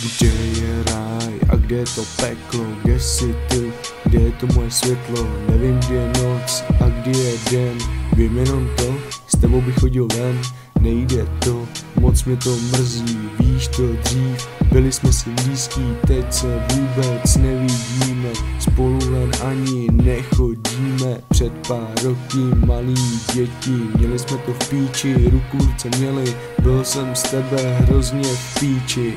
Kde je ráj a kde je to peklo, kde jsi ty, kde je to moje světlo, nevím kde je noc a kdy je den, vím jenom to, s tebou bych chodil ven, nejde to, moc mě to mrzí, víš to dřív, byli jsme si blízký, teď se vůbec nevidíme, spolu ven ani nechodíme, před pár roky malí děti, měli jsme to v píči, ruku ruce měli, byl jsem z tebe hrozně v píči.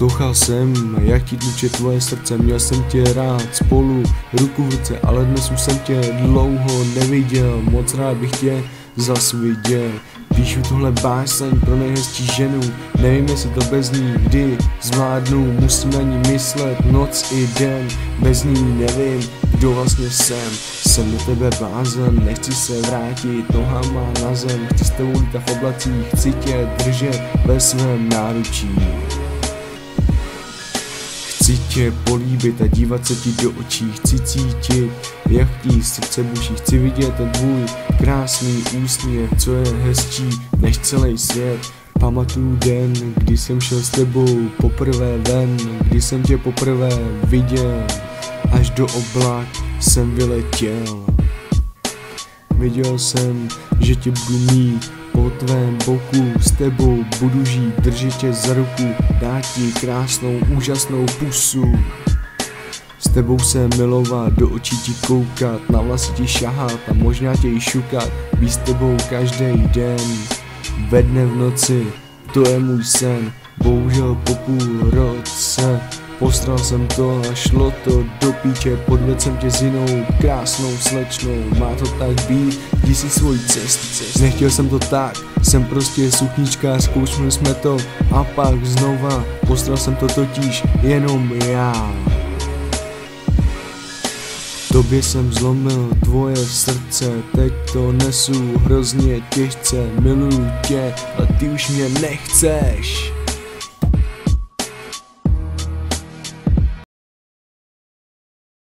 Poslouchal jsem, jak ti tluče tvoje srdce, měl jsem tě rád spolu, ruku v ruce, ale dnes už jsem tě dlouho neviděl, moc rád bych tě zas viděl. Píšu tuhle báseň pro nejhezčí ženu, nevím jestli to bez ní kdy zvládnu, musím na ní myslet noc i den, bez ní nevím, kdo vlastně jsem. Jsem do tebe blázen, nechci se vrátit nohama na zem, chci s tebou v oblacích, chci tě držet ve svém náručí. Chci tě políbit a dívat se ti do očí, chci cítit, jak ti srdce buší, chci vidět ten tvůj krásný úsměv, co je hezčí než celý svět. Pamatuju den, kdy jsem šel s tebou poprvé ven, kdy jsem tě poprvé viděl, až do oblak jsem vyletěl. Viděl jsem, že tě budu mít po tvém boku, s tebou budu žít, držet tě za ruku, dát ti krásnou, úžasnou pusu. S tebou se milovat, do očí ti koukat, na vlasy ti šahat a možná tě i šukat, být s tebou každý den, ve dne v noci, to je můj sen, bohužel po půl roce Postral jsem to a šlo to do píče Podvedl jsem tě s jinou krásnou slečnou. Má to tak být, jdi si svůj cest. Nechtěl jsem to tak, jsem prostě suchnička Zkoušeli jsme to a pak znova. Postral jsem to totiž jenom já. Tobě jsem zlomil tvoje srdce, teď to nesu hrozně těžce, miluju tě, ale ty už mě nechceš.